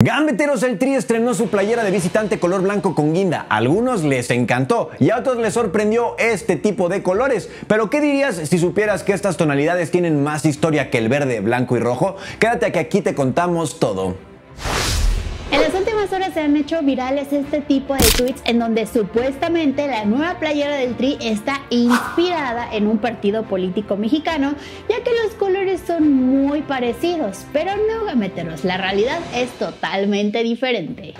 Gambeteros el Tri estrenó su playera de visitante color blanco con guinda. A algunos les encantó y a otros les sorprendió este tipo de colores. Pero ¿qué dirías si supieras que estas tonalidades tienen más historia que el verde, blanco y rojo? Quédate que aquí te contamos todo. En las últimas horas se han hecho virales este tipo de tweets en donde supuestamente la nueva playera del Tri está inspirada en un partido político mexicano, ya que los colores son muy parecidos, pero no gameteros, la realidad es totalmente diferente.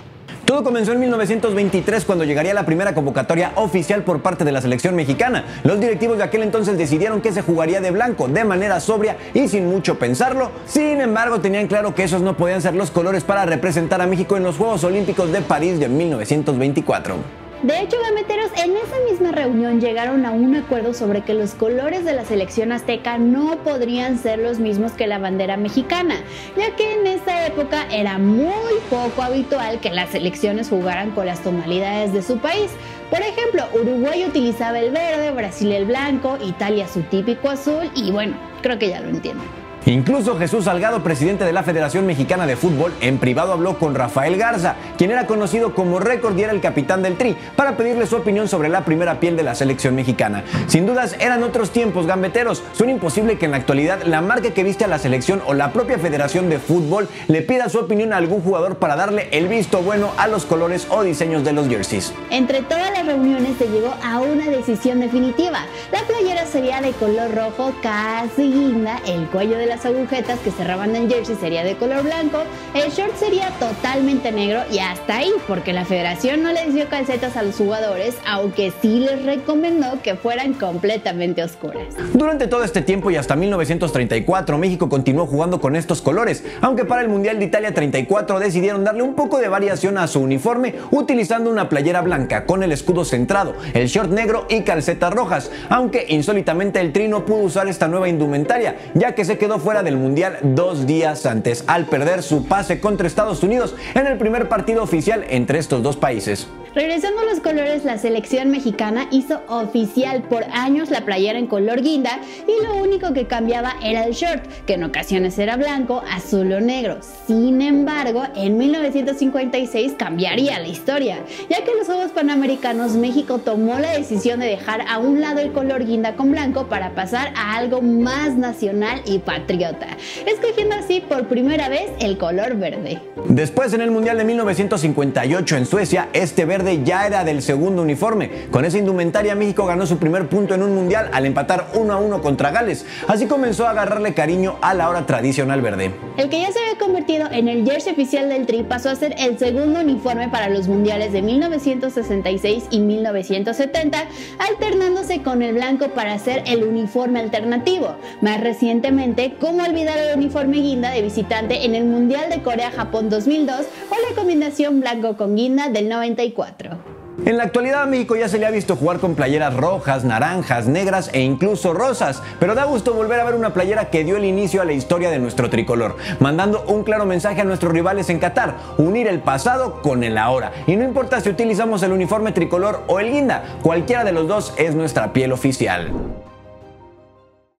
Todo comenzó en 1923 cuando llegaría la primera convocatoria oficial por parte de la selección mexicana. Los directivos de aquel entonces decidieron que se jugaría de blanco, de manera sobria y sin mucho pensarlo. Sin embargo, tenían claro que esos no podían ser los colores para representar a México en los Juegos Olímpicos de París de 1924. De hecho, gameteros, en esa misma reunión llegaron a un acuerdo sobre que los colores de la selección azteca no podrían ser los mismos que la bandera mexicana, ya que en esa época era muy poco habitual que las selecciones jugaran con las tonalidades de su país. Por ejemplo, Uruguay utilizaba el verde, Brasil el blanco, Italia su típico azul y bueno, creo que ya lo entienden. Incluso Jesús Salgado, presidente de la Federación Mexicana de Fútbol, en privado habló con Rafael Garza, quien era conocido como récord y era el capitán del Tri, para pedirle su opinión sobre la primera piel de la selección mexicana. Sin dudas, eran otros tiempos gambeteros. Suena imposible que en la actualidad la marca que viste a la selección o la propia Federación de Fútbol le pida su opinión a algún jugador para darle el visto bueno a los colores o diseños de los jerseys. Entre todas las reuniones se llegó a una decisión definitiva. La playera sería de color rojo casi guinda, el cuello de la agujetas que cerraban el jersey sería de color blanco, el short sería totalmente negro y hasta ahí, porque la federación no les dio calcetas a los jugadores, aunque sí les recomendó que fueran completamente oscuras. Durante todo este tiempo y hasta 1934, México continuó jugando con estos colores, aunque para el Mundial de Italia 34 decidieron darle un poco de variación a su uniforme utilizando una playera blanca con el escudo centrado, el short negro y calcetas rojas, aunque insólitamente el Tri no pudo usar esta nueva indumentaria, ya que se quedó fuera del Mundial dos días antes, al perder su pase contra Estados Unidos en el primer partido oficial entre estos dos países. Regresando a los colores, la selección mexicana hizo oficial por años la playera en color guinda y lo único que cambiaba era el short, que en ocasiones era blanco, azul o negro. Sin embargo, en 1956 cambiaría la historia, ya que en los Juegos Panamericanos México tomó la decisión de dejar a un lado el color guinda con blanco para pasar a algo más nacional y patriota, escogiendo así por primera vez el color verde. Después, en el Mundial de 1958 en Suecia, este verde ya era del segundo uniforme. Con esa indumentaria México ganó su primer punto en un mundial al empatar 1 a 1 contra Gales. Así comenzó a agarrarle cariño a la hora tradicional verde. El que ya se había convertido en el jersey oficial del Tri pasó a ser el segundo uniforme para los mundiales de 1966 y 1970, alternándose con el blanco para ser el uniforme alternativo. Más recientemente, ¿cómo olvidar el uniforme guinda de visitante en el Mundial de Corea-Japón 2002 o la combinación blanco con guinda del 94? En la actualidad a México ya se le ha visto jugar con playeras rojas, naranjas, negras e incluso rosas, pero da gusto volver a ver una playera que dio el inicio a la historia de nuestro tricolor, mandando un claro mensaje a nuestros rivales en Qatar, unir el pasado con el ahora. Y no importa si utilizamos el uniforme tricolor o el guinda, cualquiera de los dos es nuestra piel oficial.